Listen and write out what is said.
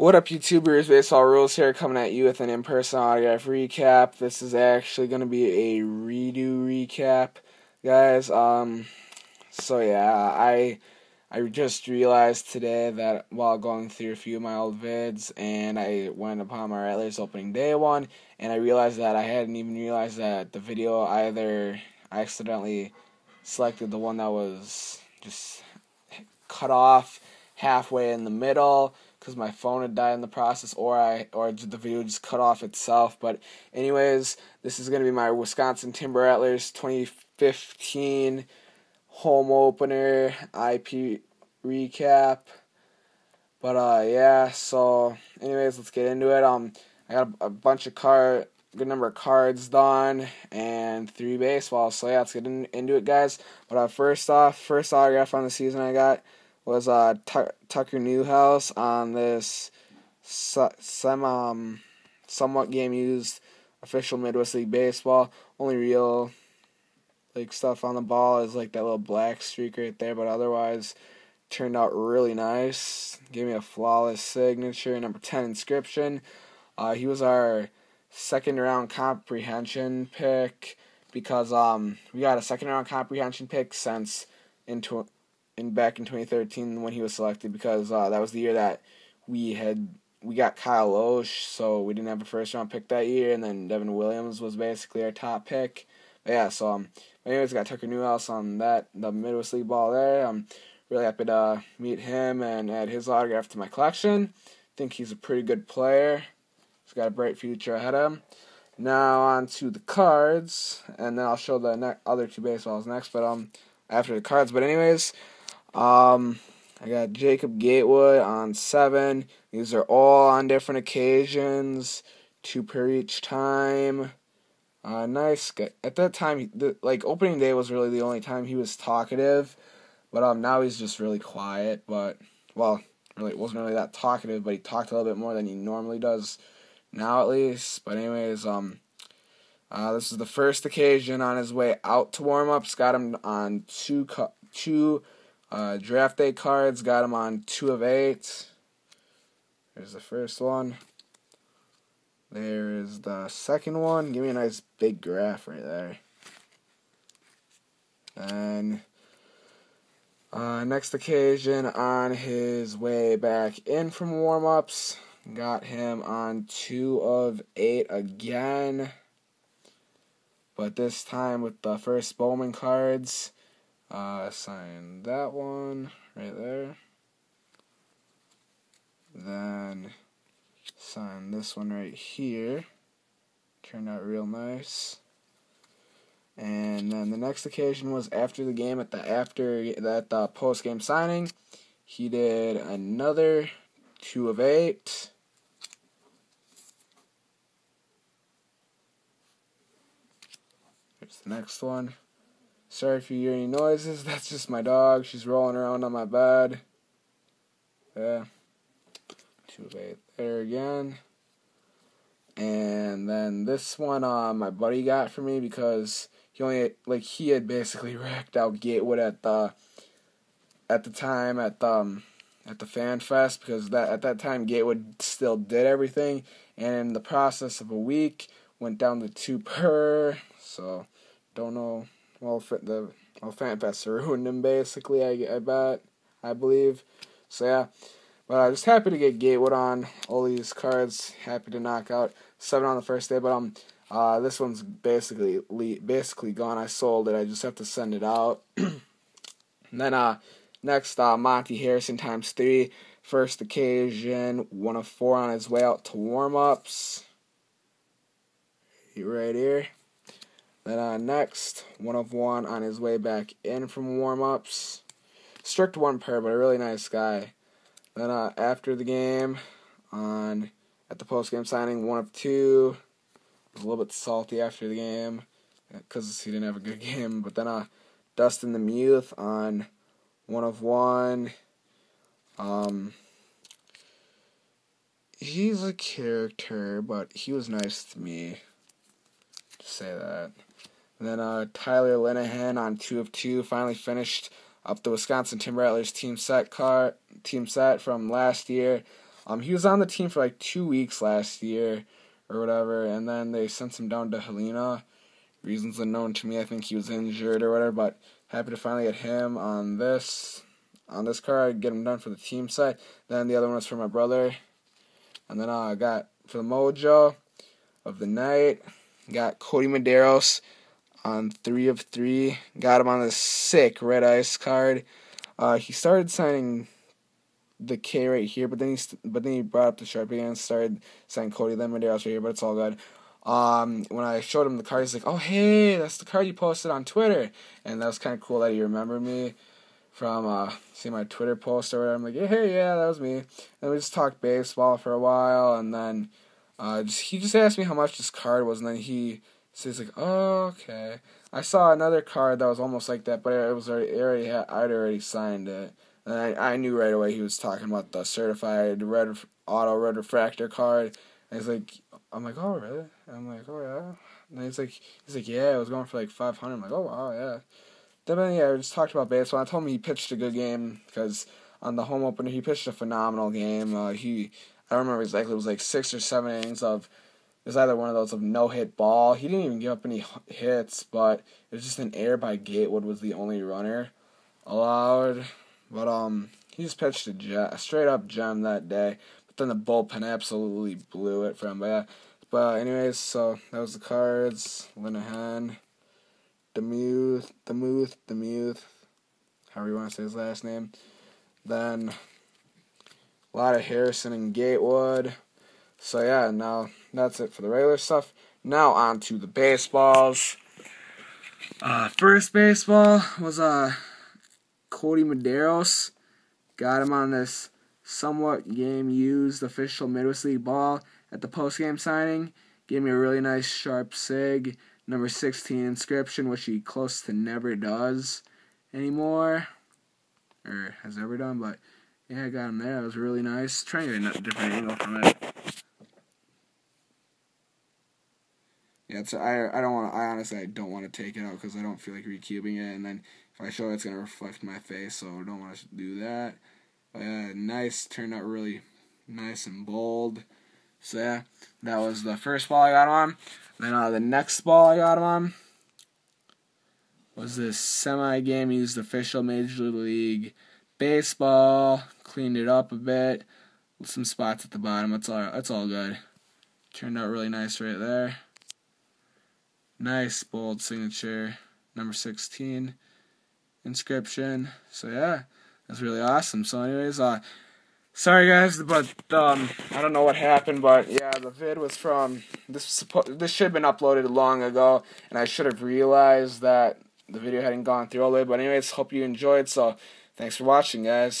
What up, YouTubers? Baseball Rules here, coming at you with an in-person autograph recap. This is actually going to be a redo recap, guys. Um, so yeah, I I just realized today that while going through a few of my old vids, and I went upon my Rattlers opening day one, and I realized that I hadn't even realized that the video either I accidentally selected the one that was just cut off halfway in the middle because my phone had died in the process, or I or the video just cut off itself. But anyways, this is gonna be my Wisconsin Timber Rattlers 2015 home opener IP recap. But uh, yeah. So anyways, let's get into it. Um, I got a, a bunch of card, good number of cards done, and three baseballs. So yeah, let's get in, into it, guys. But uh, first off, first autograph on the season I got was uh, Tucker Neuhaus on this some um, somewhat game used official Midwest League baseball. Only real like stuff on the ball is like that little black streak right there, but otherwise turned out really nice. Gave me a flawless signature. Number ten inscription. Uh, he was our second round comprehension pick because um we got a second round comprehension pick since into in back in 2013 when he was selected because uh, that was the year that we had we got Kyle Lohse, so we didn't have a first round pick that year, and then Devin Williams was basically our top pick. But yeah, so um, anyways, got Tucker Neuhaus on that the Midwest League ball there. I'm really happy to uh, meet him and add his autograph to my collection. Think he's a pretty good player. He's got a bright future ahead of him. Now on to the cards, and then I'll show the ne- other two baseballs next. But um, after the cards. But anyways, um, I got Jacob Gatewood on seven. These are all on different occasions, two per each time. Uh, nice. At that time, the, like opening day was really the only time he was talkative, but um now he's just really quiet. But well, really wasn't really that talkative, but he talked a little bit more than he normally does now, at least. But anyways, um, uh, this is the first occasion on his way out to warm ups. Got him on two cu- two uh, draft day cards, got them on two of eight. There's the first one. There is the second one. Give me a nice big graph right there. And uh, next occasion on his way back in from warm ups, got him on two of eight again. But this time with the first Bowman cards. Uh, sign that one right there. Then sign this one right here. Turned out real nice. And then the next occasion was after the game at the after that the post game signing. He did another two of eight. Here's the next one. Sorry if you hear any noises. That's just my dog. She's rolling around on my bed. Yeah. Of eight there again. And then this one uh, my buddy got for me because he only like he had basically racked out Gatewood at the at the time at the um, at the fan fest because that at that time Gatewood still did everything and in the process of a week went down to two per so don't know well, the well, FanFest ruined him basically. I, I bet, I believe. So yeah, but I'm just happy to get Gatewood on all these cards. Happy to knock out seven on the first day, but um, uh, this one's basically basically gone. I sold it. I just have to send it out. and then uh, next uh, Monte Harrison times three. First occasion, one of four on his way out to warm ups. Right here. Then uh, next, one of one on his way back in from warm ups. Strict one pair, but a really nice guy. Then uh, after the game, on at the post game signing, one of two. Was a little bit salty after the game because he didn't have a good game. But then uh, Dustin Demuth on one of one. Um, he's a character, but he was nice to me. To say that. And then uh, Tyler Linehan on two of two finally finished up the Wisconsin Timber Rattlers team set car team set from last year. Um, he was on the team for like two weeks last year or whatever, and then they sent him down to Helena. Reasons unknown to me. I think he was injured or whatever, but happy to finally get him on this on this card, get him done for the team side. Then the other one was for my brother. And then uh, I got for the mojo of the night, got Kodi Medeiros on three of three. Got him on the sick red ice card. Uh, he started signing the K right here, but then he but then he brought up the sharpie and started signing Kodi then Medeiros right here, but it's all good. Um, when I showed him the card, he's like, "Oh hey, that's the card you posted on Twitter," and that was kind of cool that he remembered me from uh, see my Twitter post or whatever. I'm like, yeah, hey, yeah, that was me. And we just talked baseball for a while, and then uh, just, he just asked me how much this card was, and then he says like, oh, okay. I saw another card that was almost like that, but it was already, it already had, I'd already signed it, and I, I knew right away he was talking about the certified red auto red refractor card. And he's like, I'm like, oh really? And I'm like, oh yeah. And he's like, he's like, yeah, it was going for like 500. I'm like, oh wow, yeah. Then yeah, we just talked about baseball. I told him he pitched a good game because on the home opener he pitched a phenomenal game. Uh, he I don't remember exactly. It was like six or seven innings of. Was either one of those of no hit ball. He didn't even give up any hits, but it was just an error by Gatewood was the only runner allowed. But um, he just pitched a, gem, a straight up gem that day. But then the bullpen absolutely blew it for him. But yeah. But anyways, so that was the cards. Linehan. Demuth, Demuth, Demuth, however you want to say his last name. Then a lot of Harrison and Gatewood. So yeah, now that's it for the regular stuff. Now on to the baseballs. Uh, first baseball was uh, Kodi Medeiros. Got him on this somewhat game used official Midwest League ball at the post game signing. Gave me a really nice sharp sig number 16 inscription, which he close to never does anymore, or has ever done. But yeah, I got him there. It was really nice. Trying to get a different angle from it. It's, I I don't want I honestly I don't want to take it out because I don't feel like recubing it, and then if I show it, it's gonna reflect my face, so I don't want to do that. But yeah, nice. Turned out really nice and bold. So yeah, that was the first ball I got on. Then uh, the next ball I got on was this semi-game used official Major League Baseball. Cleaned it up a bit. Some spots at the bottom. That's all. That's all good. Turned out really nice right there. Nice bold signature, number 16 inscription. So yeah, that's really awesome. So anyways, uh, Sorry guys, but um, I don't know what happened, but yeah, the vid was from this. This should have been uploaded long ago, and I should have realized that the video hadn't gone through all the way. But anyways, hope you enjoyed. So thanks for watching, guys.